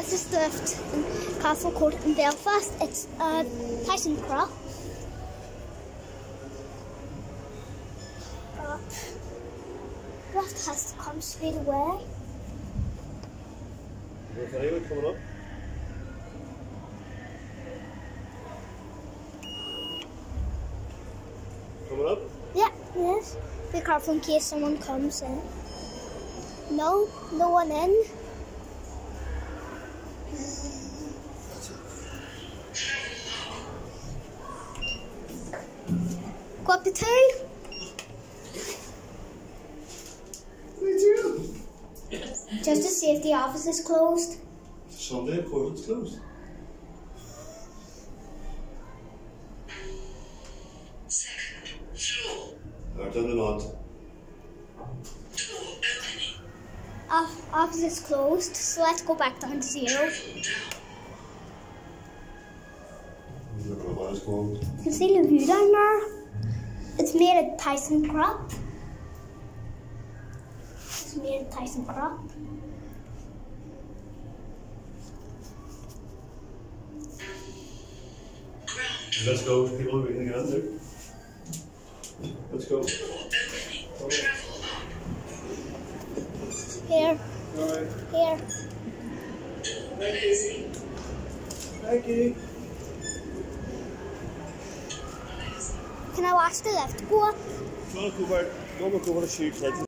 This is the Castle Court in Belfast. It's uh, ThyssenKrupp. Lift has to come straight away. Is there anyone coming up? Coming up? Yeah, yes. Be careful in case someone comes in. No, no one in. Up to two. Just to see if the office is closed. Sunday, of course, it's closed. Second floor. Alright, down the knot. Door opening. Off, office is closed, so let's go back down to zero. Travel down. Look at what it's called. You can see the view down there. It's made of ThyssenKrupp. It's made of ThyssenKrupp. Let's go, people, we can get in there. Let's go. Door opening. Travel up. Here, Alright, here. Door closing. thank you. Can I watch the left? go up? Go over, go over shoot kids.